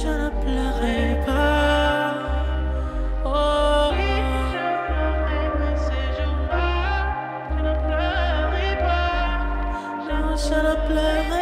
je ne pleurerai pas. Oh, oui, je rêverai ces jours-là, je ne pleurerai pas. Je ne pleurerai pas.